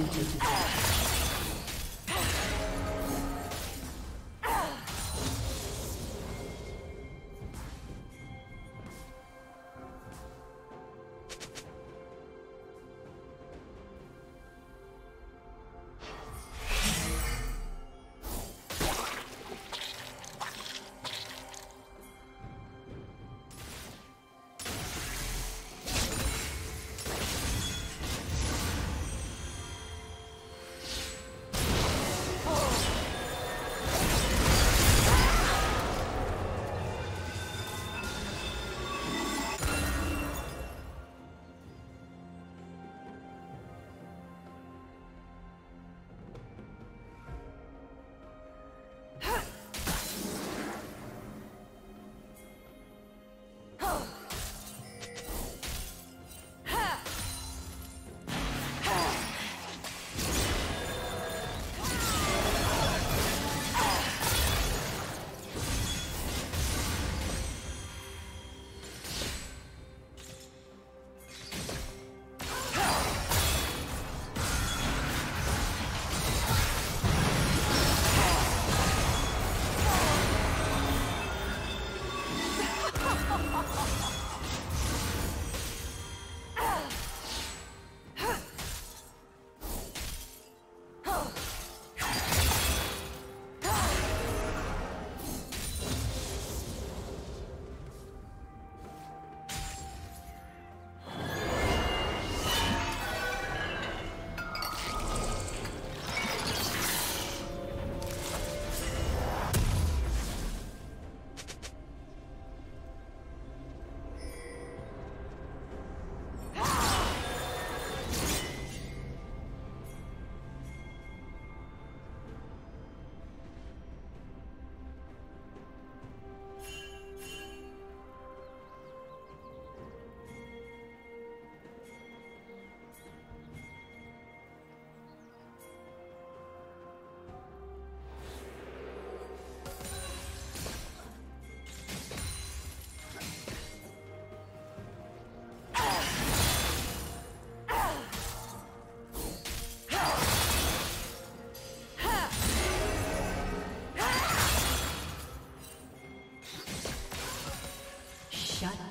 Executed.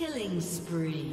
Killing spree.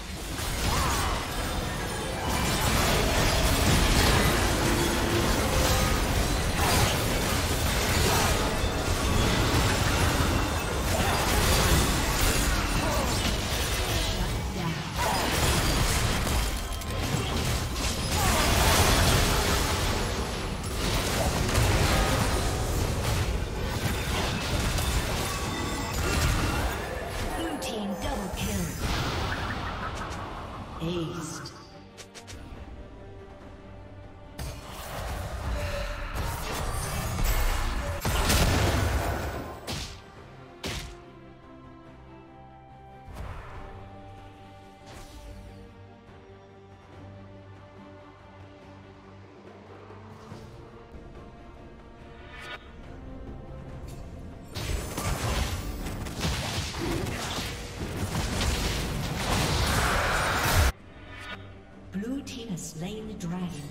Slain the dragon.